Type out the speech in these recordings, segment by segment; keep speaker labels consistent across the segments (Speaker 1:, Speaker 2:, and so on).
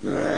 Speaker 1: Headshot.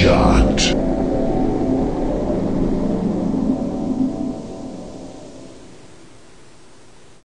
Speaker 1: John.